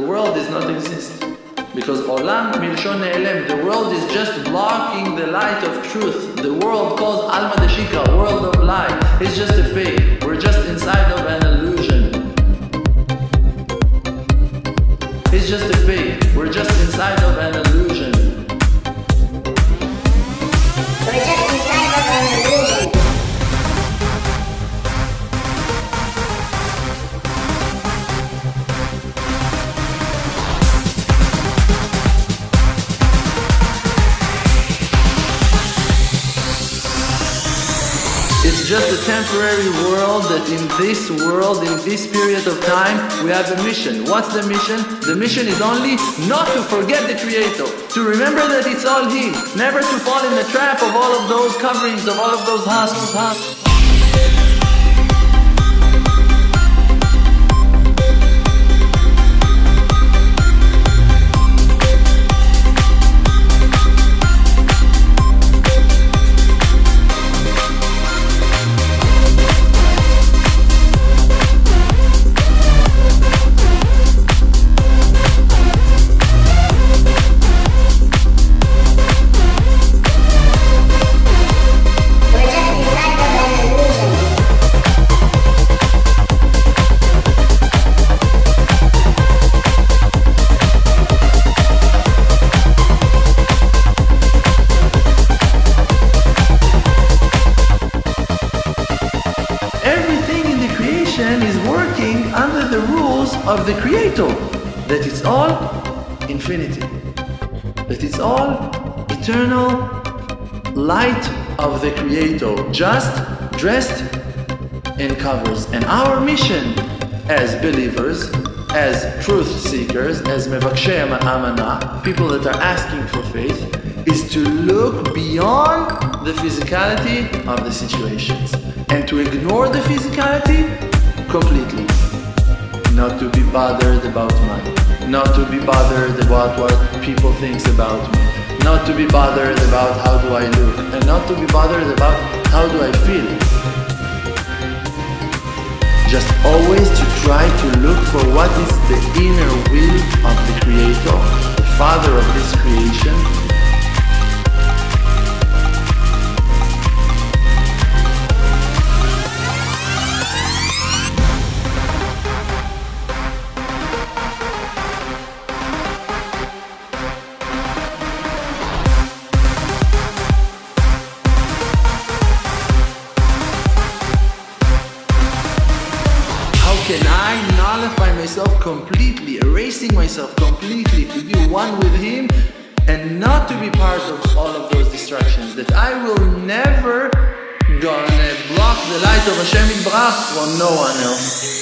world does not exist. Because olam milshon ne'elem, the world is just blocking the light of truth. The world called alma deshikra, world of light, is just a fake. We're just inside of an illusion. It's just a It's just a temporary world that in this world, in this period of time, we have a mission. What's the mission? The mission is only not to forget the Creator, to remember that it's all He, never to fall in the trap of all of those coverings, of all of those husks, husks. Working under the rules of the Creator. That it's all infinity. That it's all eternal light of the Creator, just dressed in covers. And our mission as believers, as truth seekers, as Mevakshei Emunah, people that are asking for faith, is to look beyond the physicality of the situations and to ignore the physicality completely. To be bothered about money, not to be bothered about what people thinks about me, not to be bothered about how do I look, and not to be bothered about how do I feel. Just always to try to look for what is the inner will of the Creator, the Father of this creation. Can I nullify myself completely, erasing myself completely to be one with Him and not to be part of all of those distractions? That I will never gonna block the light of Hashem Yitbarach from no one else.